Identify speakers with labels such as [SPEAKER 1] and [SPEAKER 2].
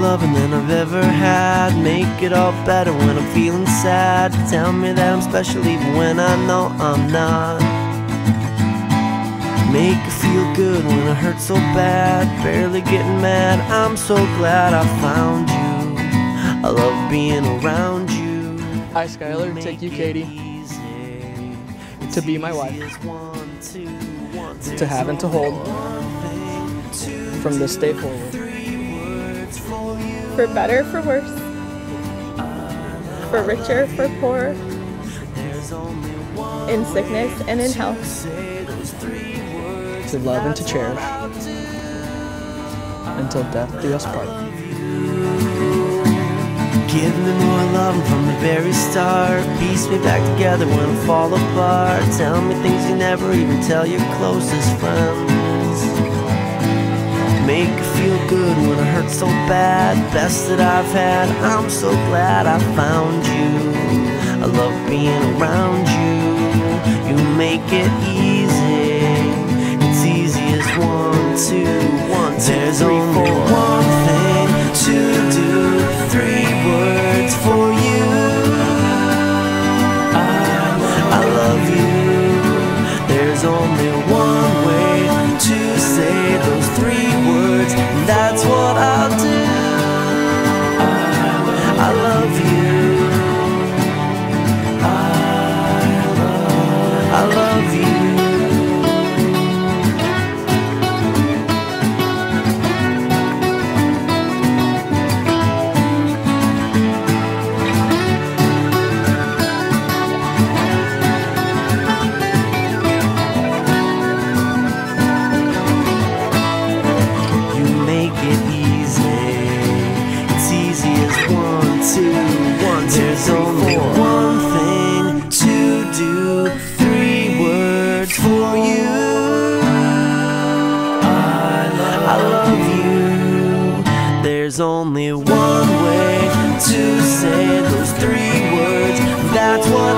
[SPEAKER 1] loving than I've ever had. Make it all better when I'm feeling sad. Tell me that I'm special even when I know I'm not. Make it feel good when I hurt so bad. Barely getting mad. I'm so glad I found you. I love being around you.
[SPEAKER 2] Hi, Skylar. Take you, Katy, to be my wife, to have and to hold from this day forward.
[SPEAKER 3] for better, for worse, for richer, for poor, in sickness and in health,
[SPEAKER 2] to love and to cherish until death do us part.
[SPEAKER 1] Give me more love from the very start. Piece me back together when I fall apart. Tell me things you never even tell your closest friends. Make it feel good when I hurt so bad. Best that I've had. I'm so glad I found you. I love being around you. You make it easy. Two, one, two, There's
[SPEAKER 2] three,
[SPEAKER 1] There's only one way to say those three words. That's what.